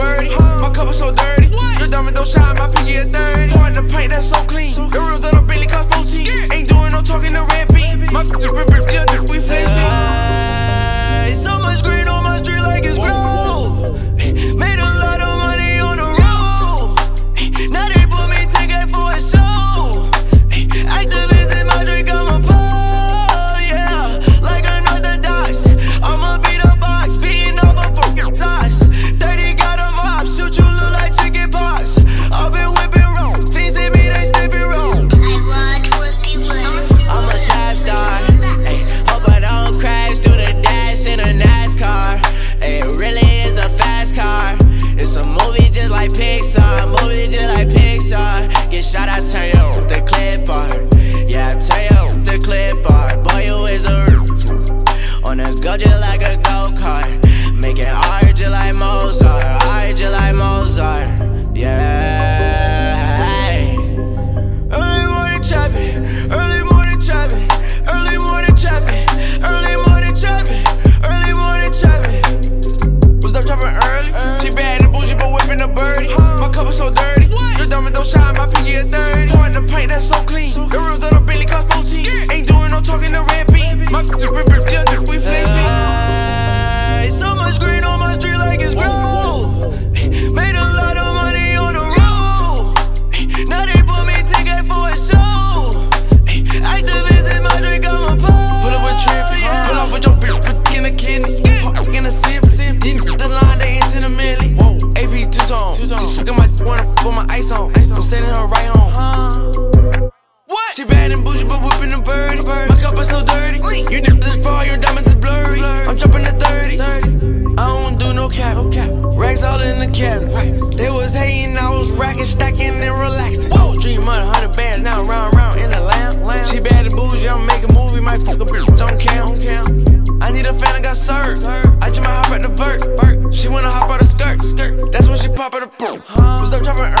birdie. My cup is so dirty. Your diamond don't shine, my pinky a 30. Up chopping